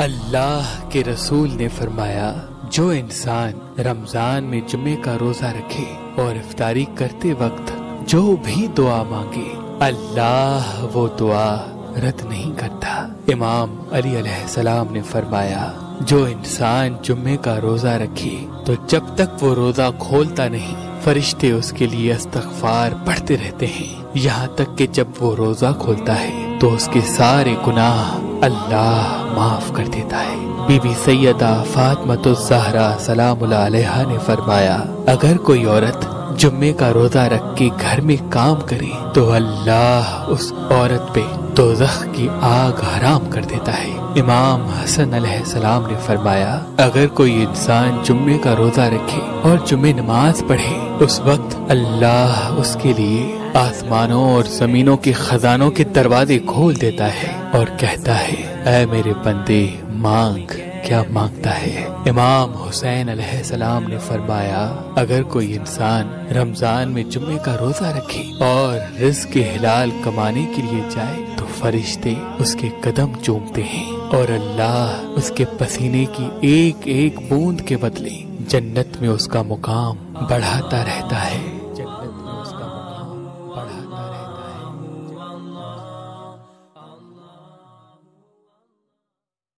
अल्लाह के रसूल ने फरमाया, जो इंसान रमज़ान में जुमे का रोजा रखे और इफ्तारी करते वक्त जो भी दुआ मांगे, अल्लाह वो दुआ रद्द नहीं करता। इमाम अली सलाम ने फरमाया, जो इंसान जुम्मे का रोजा रखे तो जब तक वो रोजा खोलता नहीं, फरिश्ते उसके लिए अस्तगफार पढ़ते रहते हैं। यहाँ तक कि जब वो रोजा खोलता है तो उसके सारे गुनाह अल्लाह माफ़ कर देता है। बीबी सैयदा फातमत जहरा सलाम ने फरमाया, अगर कोई औरत जुम्मे का रोजा रख के घर में काम करे तो अल्लाह उस औरत पे दोजख की आग हराम कर देता है। इमाम हसन सलाम ने फरमाया, अगर कोई इंसान जुम्मे का रोजा रखे और जुम्मे नमाज़ पढ़े, उस वक्त अल्लाह उसके लिए आसमानों और जमीनों के खजानों के दरवाजे खोल देता है और कहता है, ऐ मेरे बंदे मांग। क्या माँगता है? इमाम हुसैन सलाम ने फरमाया, अगर कोई इंसान रमज़ान में जुम्मे का रोजा रखे और रिस्क के हिलाल कमाने के लिए जाए तो फरिश्ते उसके कदम चूमते हैं और अल्लाह उसके पसीने की एक एक बूंद के बदले जन्नत में उसका मुकाम बढ़ाता रहता है।